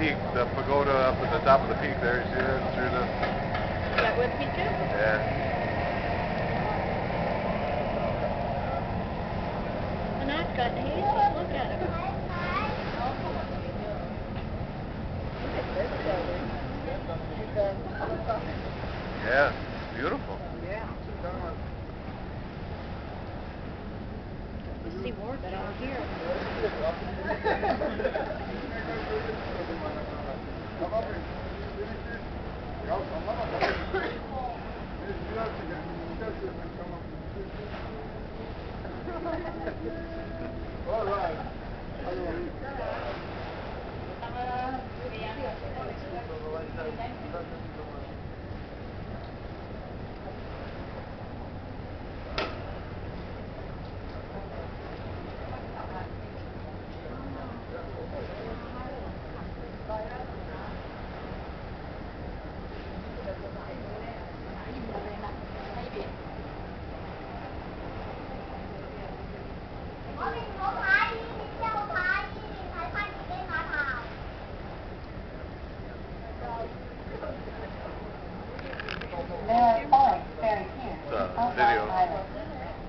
peak, the pagoda up at the top of the peak there. You see that through the. Is that what peak is? Yeah. And I've got hazy. Look at it. Look at this building. It's a Yeah. Beautiful. Yeah. You see more of it out here. Tamam mı? Dedi ki, ya tamam mı? Biz biraz da geldik, biraz da ben tamam. Valla. Hadi bakayım. Ama, yani, yani,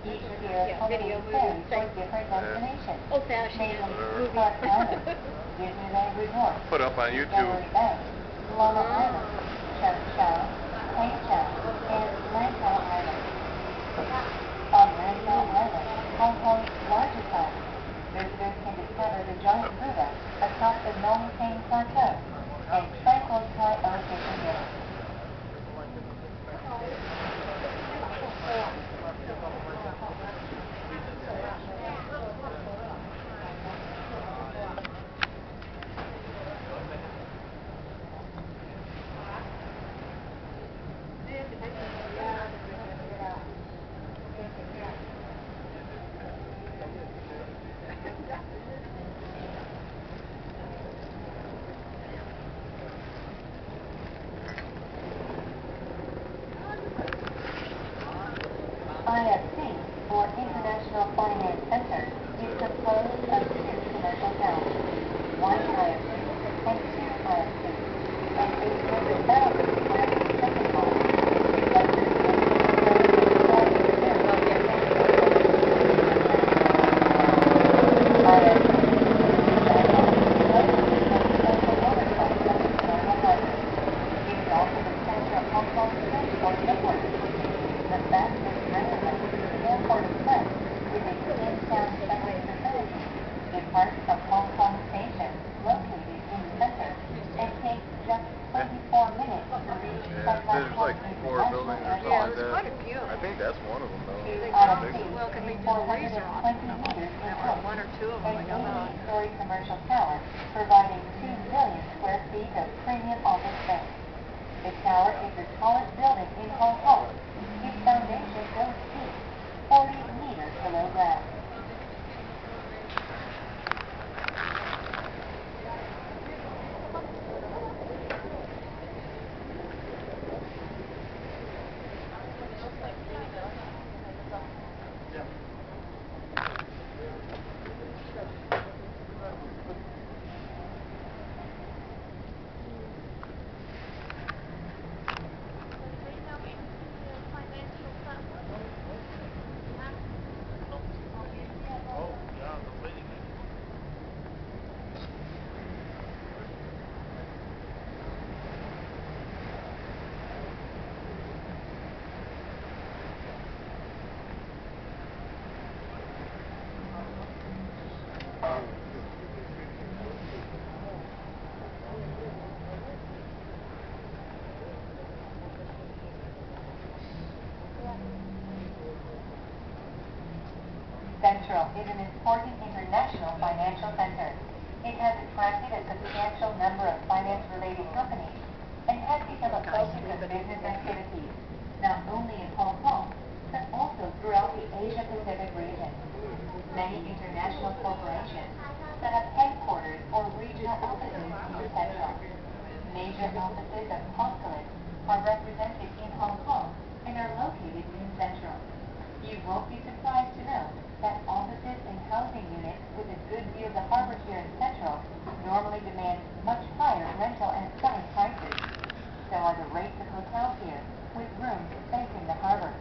Each pier Yeah, accompanies video ferries movie for different Yeah. destinations. Old fashioned Namely, movie. Park Island, Disneyland Resort, Put up on YouTube. Discovery Bay, Lamma Ah. Island, Chef Chow, St. Chow, and Lantau Island. On Lantau Island, Hong Kong's largest island, visitors can discover the giant Buddha atop the Ngong Ping Plateau and tranquil high elevation village. IFC, or International Finance Center, is composed of two commercial towers, one IFC and two IFC, and 800,000 square feet shopping mall. Investors can It is also the center of Hong Kong's transport network. The fastest railway, Airport Express, with its in-town subway facility, departs from Hong Kong Station, located in the center, and takes just 24 minutes to reach Yeah. Sun There's like Platform four buildings or International something Yeah, like there's that. quite a few. I think that's one of them though. Two Big IFC, one. Well, can they do laser on? 420 meters in one or two of them, an I don't know. 88-story commercial tower providing 2 million square feet of premium office space. The tower is the tallest building in Hong Kong. Its foundation goes deep, 40 meters below ground. Central is an important international financial center. It has attracted a substantial number of finance-related companies and has become a focus of business activities, not only in Hong Kong, but also throughout the Asia-Pacific region. Many international corporations set up headquarters or regional offices in Central. Major offices of consulates are represented in Hong Kong and are located in Central. You won't be surprised to know that offices and housing units with a good view of the harbor here in Central normally demand much higher higher rental and selling prices. So are the rates of hotels here, with rooms facing the harbor.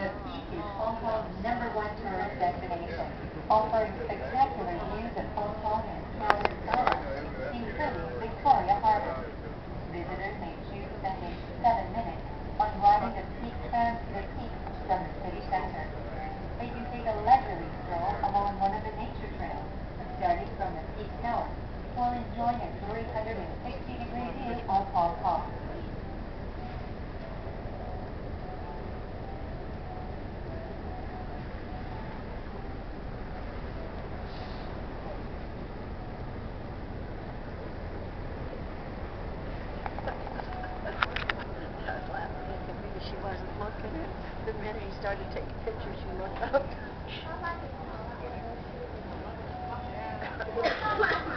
The Peak is Hong Kong's number one tourist destination, offering spectacular views of Hong Kong and scattered skyline, including Victoria Harbor. Visitors may choose spending seven minutes on riding the Peak Tram to the Peak from the city center. They can take a leisurely stroll along one of the nature trails, starting from the Peak Tower, while enjoying a 360-degree view of Hong Kong. I was laughing at the minute she wasn't looking, and the minute he started taking pictures, she looked up.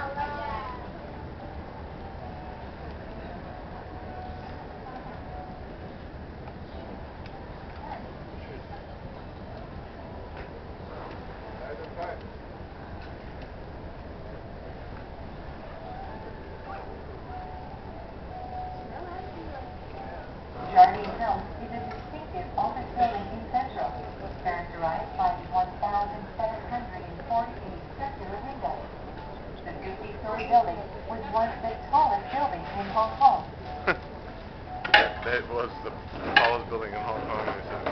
Jardine House is a distinctive office building in Central, characterized by 1,748 circular windows. The 50-story building was once the tallest building in Hong Kong. That was the tallest building in Hong Kong. They said.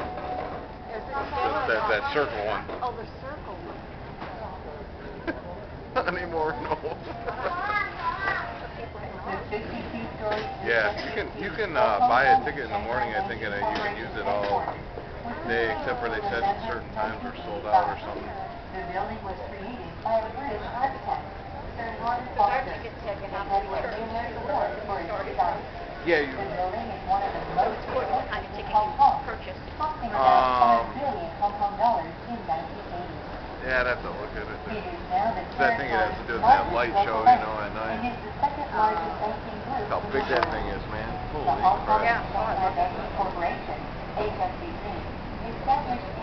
Is it That, that, that circle one. Oh, the circle one. Not anymore, no. Yeah, you can- you can, uh, buy a ticket in the morning, I think, and, uh, you can use it all day, except for they said certain times are sold out or something. The building was created by a British architect, Sir Norman Because our Foster. ticket said you It have has to won return numerous to awards the for its design. Yeah, you. The Yeah, I'd have to look at it. It is now the I think it has to do with that light show, you know, at night. And the second largest How big that thing is, man. Holy crap. Yeah. Shanghai Banking Corporation, HSBC, established